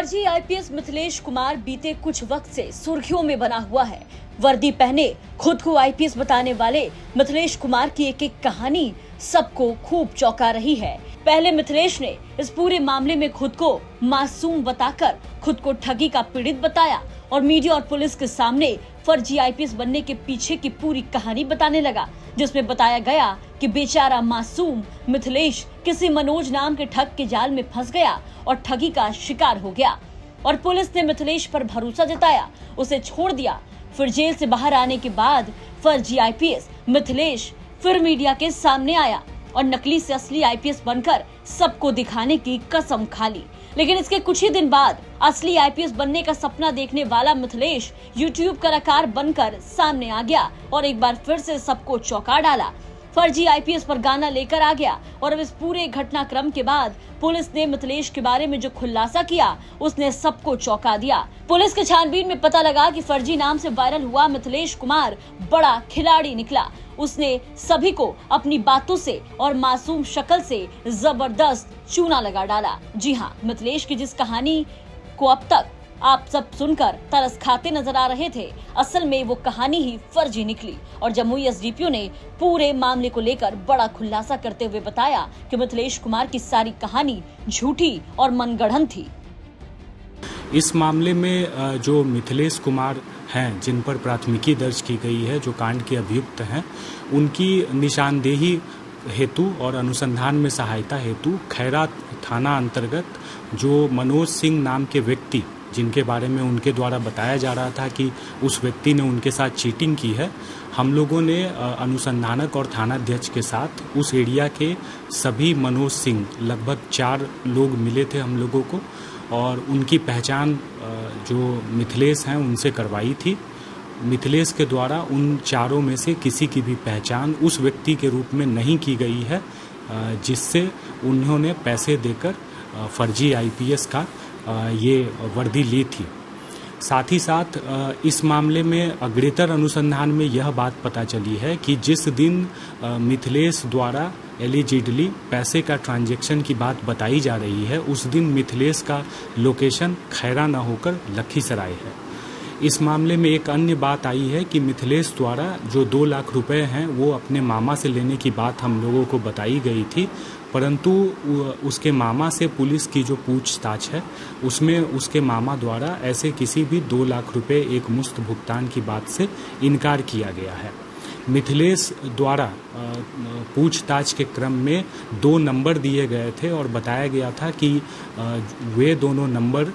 फर्जी आईपीएस मिथिलेश कुमार बीते कुछ वक्त से सुर्खियों में बना हुआ है। वर्दी पहने, खुद को आईपीएस बताने वाले मिथिलेश कुमार की एक एक कहानी सबको खूब चौंका रही है। पहले मिथिलेश ने इस पूरे मामले में खुद को मासूम बताकर खुद को ठगी का पीड़ित बताया और मीडिया और पुलिस के सामने फर्जी आईपीएस बनने के पीछे की पूरी कहानी बताने लगा, जिसमें बताया गया कि बेचारा मासूम मिथिलेश किसी मनोज नाम के ठग के जाल में फंस गया और ठगी का शिकार हो गया। और पुलिस ने मिथिलेश पर भरोसा जताया, उसे छोड़ दिया। फिर जेल से बाहर आने के बाद फर्जी आईपीएस मिथिलेश फिर मीडिया के सामने आया। और नकली से असली आईपीएस बनकर सबको दिखाने की कसम खा ली। लेकिन इसके कुछ ही दिन बाद असली आईपीएस बनने का सपना देखने वाला मिथिलेश यूट्यूब कलाकार बनकर सामने आ गया और एक बार फिर से सबको चौंका डाला। फर्जी आईपीएस पर गाना लेकर आ गया और अब इस पूरे घटनाक्रम के बाद पुलिस ने मिथिलेश के बारे में जो खुलासा किया, उसने सबको चौंका दिया। पुलिस के छानबीन में पता लगा कि फर्जी नाम से वायरल हुआ मिथिलेश कुमार बड़ा खिलाड़ी निकला। उसने सभी को अपनी बातों से और मासूम शक्ल से ज़बरदस्त चूना लगा डाला। जी हाँ मिथिलेश की जिस कहानी को अब तक आप सब सुनकर तरस खाते नज़र आ रहे थे। असल में वो कहानी ही फर्जी निकली और जमुई एस ने पूरे मामले को लेकर बड़ा खुलासा करते हुए बताया कि मिथिलेश कुमार की सारी कहानी झूठी और मनगढ़ंत थी। इस मामले में जो मिथिलेश कुमार हैं, जिन पर प्राथमिकी दर्ज की गई है, जो कांड के अभियुक्त हैं, उनकी निशानदेही हेतु और अनुसंधान में सहायता हेतु खैरा थाना अंतर्गत जो मनोज सिंह नाम के व्यक्ति जिनके बारे में उनके द्वारा बताया जा रहा था कि उस व्यक्ति ने उनके साथ चीटिंग की है, हम लोगों ने अनुसंधानक और थानाध्यक्ष के साथ उस एरिया के सभी मनोज सिंह, लगभग चार लोग मिले थे हम लोगों को और उनकी पहचान जो मिथिलेश हैं, उनसे करवाई थी। मिथिलेश के द्वारा उन चारों में से किसी की भी पहचान उस व्यक्ति के रूप में नहीं की गई है जिससे उन्होंने पैसे देकर फर्जी आईपीएस का ये वर्दी ली थी। साथ ही साथ इस मामले में अग्रेतर अनुसंधान में यह बात पता चली है कि जिस दिन मिथिलेश द्वारा एलिजिडली पैसे का ट्रांजैक्शन की बात बताई जा रही है, उस दिन मिथिलेश का लोकेशन खैरा न होकर लखीसराय है। इस मामले में एक अन्य बात आई है कि मिथिलेश द्वारा जो दो लाख रुपए हैं, वो अपने मामा से लेने की बात हम लोगों को बताई गई थी। परंतु उसके मामा से पुलिस की जो पूछताछ है, उसमें उसके मामा द्वारा ऐसे किसी भी दो लाख रुपए एक मुश्त भुगतान की बात से इनकार किया गया है। मिथिलेश द्वारा पूछताछ के क्रम में दो नंबर दिए गए थे और बताया गया था कि वे दोनों नंबर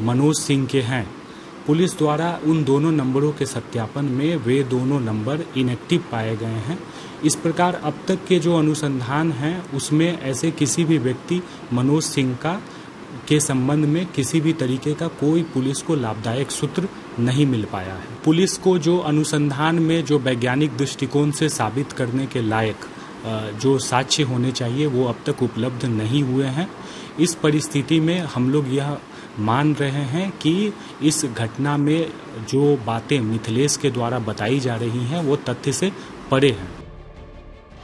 मनोज सिंह के हैं। पुलिस द्वारा उन दोनों नंबरों के सत्यापन में वे दोनों नंबर इनएक्टिव पाए गए हैं। इस प्रकार अब तक के जो अनुसंधान हैं, उसमें ऐसे किसी भी व्यक्ति, मनोज सिंह का, के संबंध में किसी भी तरीके का कोई पुलिस को लाभदायक सूत्र नहीं मिल पाया है। पुलिस को जो अनुसंधान में जो वैज्ञानिक दृष्टिकोण से साबित करने के लायक जो साक्ष्य होने चाहिए, वो अब तक उपलब्ध नहीं हुए हैं। इस परिस्थिति में हम लोग यह मान रहे हैं कि इस घटना में जो बातें मिथिलेश के द्वारा बताई जा रही हैं, वो तथ्य से परे हैं।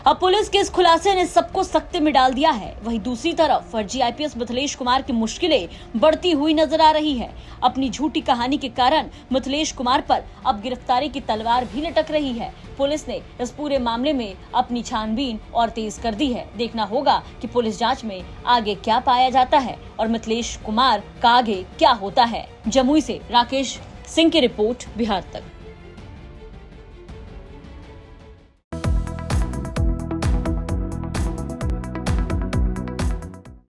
अब पुलिस के इस खुलासे ने सबको सख्ते में डाल दिया है। वहीं दूसरी तरफ़ फर्जी आईपीएस मिथिलेश कुमार की मुश्किलें बढ़ती हुई नज़र आ रही है। अपनी झूठी कहानी के कारण मिथिलेश कुमार पर अब गिरफ्तारी की तलवार भी लटक रही है। पुलिस ने इस पूरे मामले में अपनी छानबीन और तेज कर दी है। देखना होगा कि पुलिस जाँच में आगे क्या पाया जाता है और मिथिलेश कुमार का आगे क्या होता है। जमुई से राकेश सिंह की रिपोर्ट बिहार तक।